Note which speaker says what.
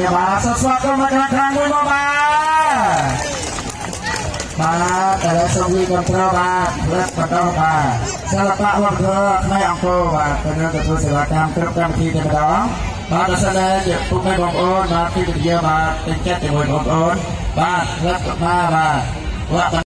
Speaker 1: គ្នាបាទសូមស្វាគមន៍មកខាងខាងមួយមកបាទបាទតែសូមវិកប្របាទផ្លឹកបដោបាទសិល្បៈវប្បធម៌ផ្នែកអង្គរបាទគណៈទទួលសេវាកម្មគ្រប់កម្មវិធីតែម្ដងបាទដូច្នេះជាពុកម៉ែបងប្អូនបាទពីវិទ្យាបាទពេញចិត្តជាមួយបងប្អូនបាទផ្លឹកបបាទបាទ